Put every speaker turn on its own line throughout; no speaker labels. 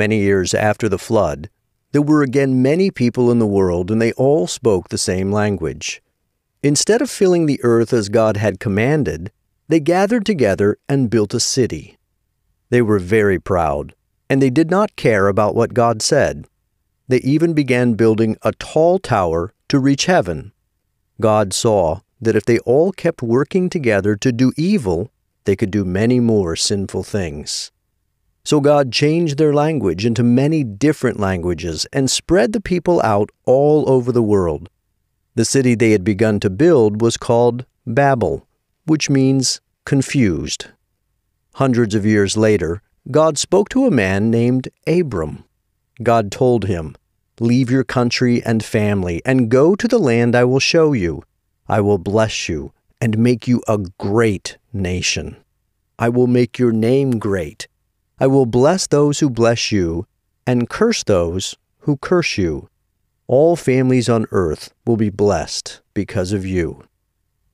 Many years after the flood, there were again many people in the world, and they all spoke the same language. Instead of filling the earth as God had commanded, they gathered together and built a city. They were very proud, and they did not care about what God said. They even began building a tall tower to reach heaven. God saw that if they all kept working together to do evil, they could do many more sinful things. So God changed their language into many different languages and spread the people out all over the world. The city they had begun to build was called Babel, which means confused. Hundreds of years later, God spoke to a man named Abram. God told him, Leave your country and family and go to the land I will show you. I will bless you and make you a great nation. I will make your name great I will bless those who bless you, and curse those who curse you. All families on earth will be blessed because of you.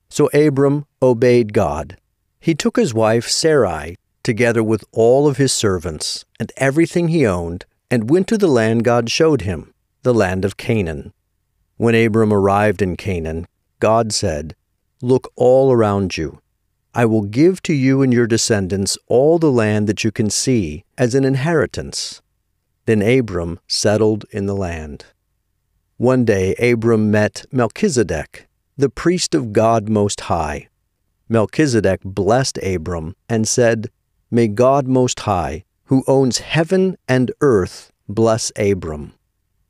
So Abram obeyed God. He took his wife Sarai, together with all of his servants, and everything he owned, and went to the land God showed him, the land of Canaan. When Abram arrived in Canaan, God said, Look all around you I will give to you and your descendants all the land that you can see as an inheritance. Then Abram settled in the land. One day Abram met Melchizedek, the priest of God Most High. Melchizedek blessed Abram and said, May God Most High, who owns heaven and earth, bless Abram.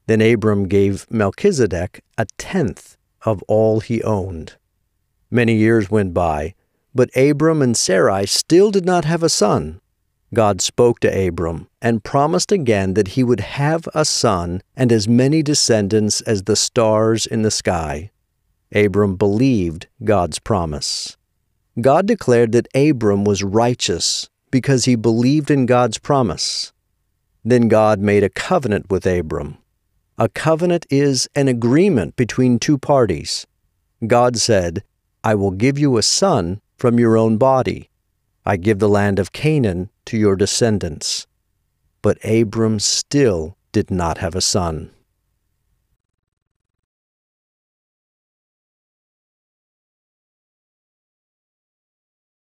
Then Abram gave Melchizedek a tenth of all he owned. Many years went by, but Abram and Sarai still did not have a son. God spoke to Abram and promised again that he would have a son and as many descendants as the stars in the sky. Abram believed God's promise. God declared that Abram was righteous because he believed in God's promise. Then God made a covenant with Abram. A covenant is an agreement between two parties. God said, I will give you a son from your own body. I give the land of Canaan to your descendants. But Abram still did not have a son.